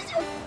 What?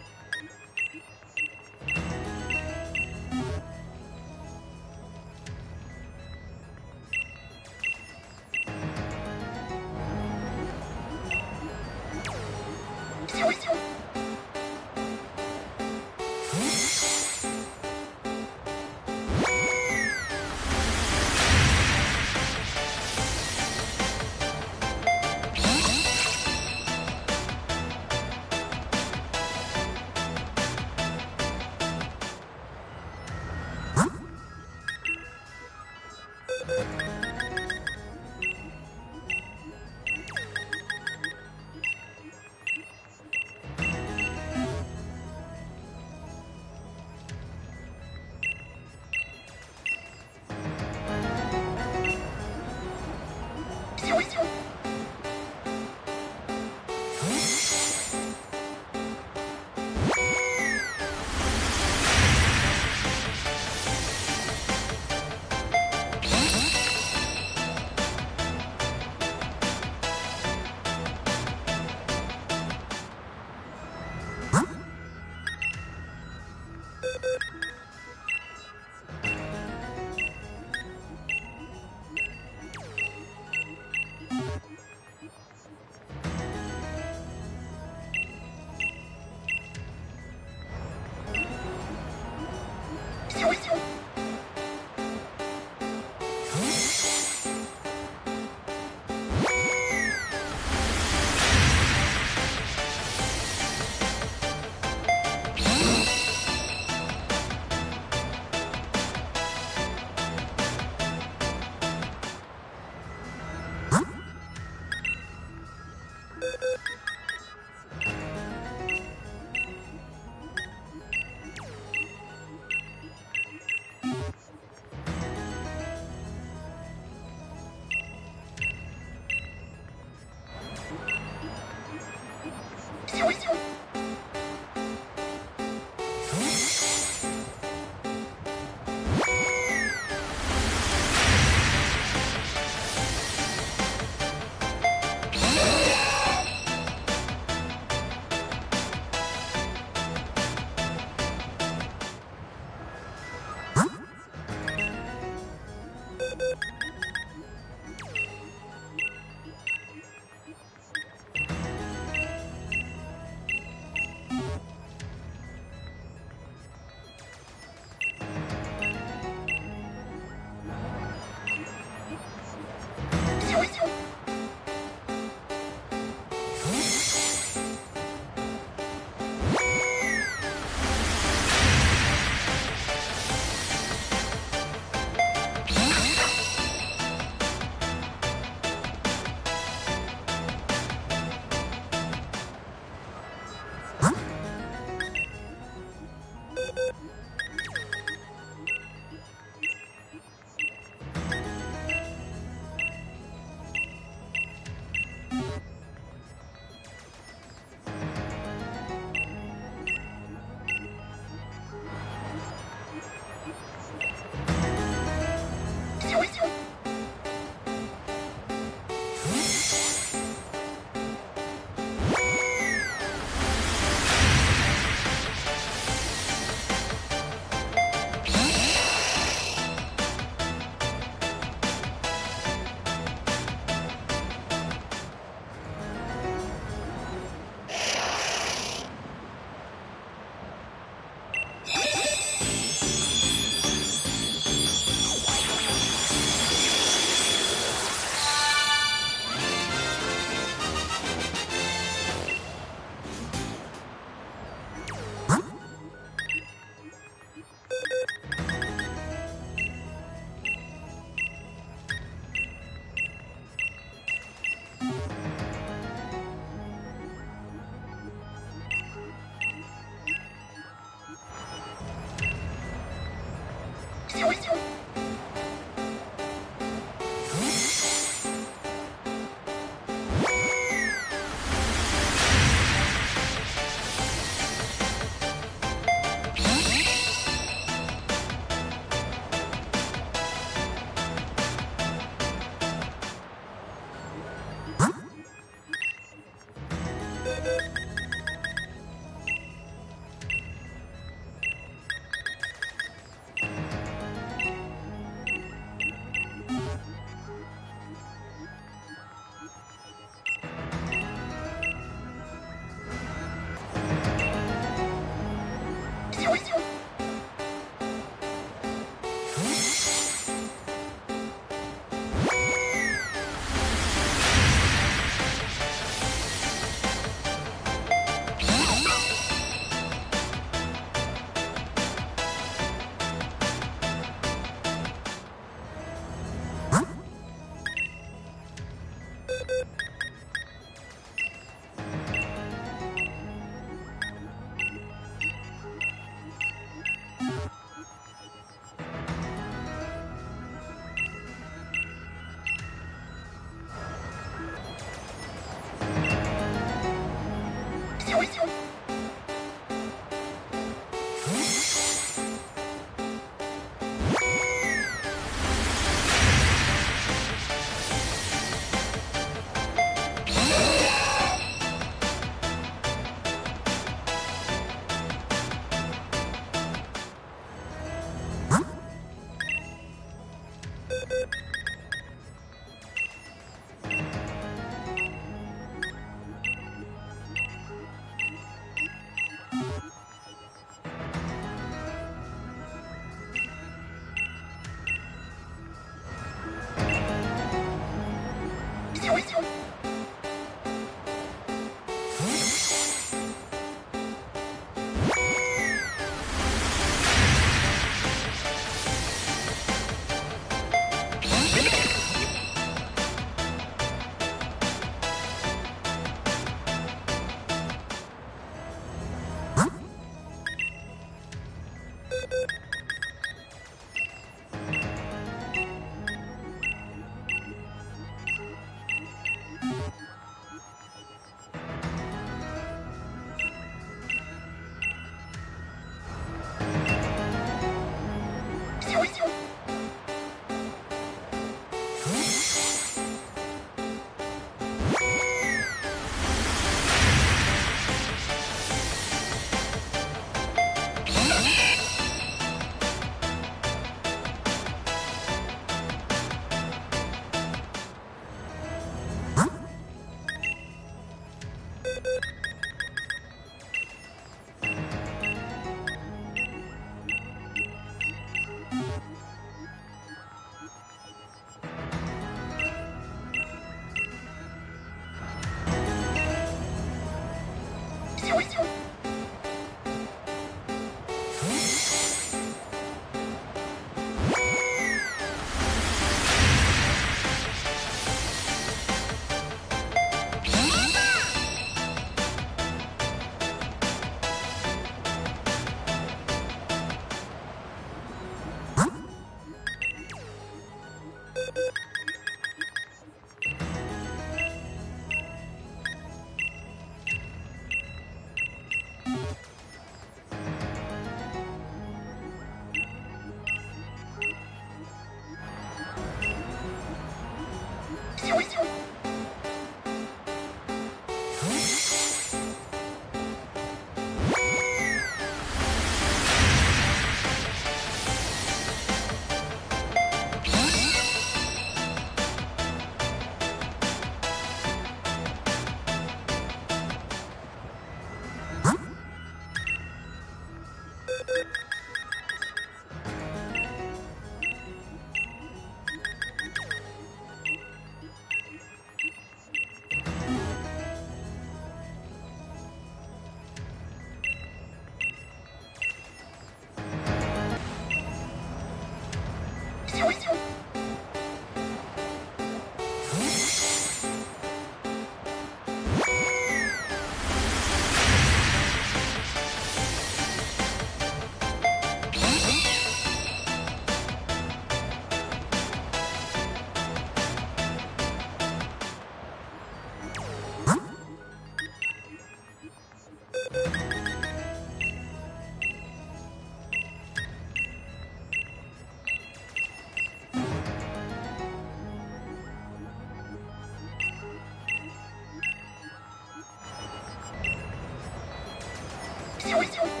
よいし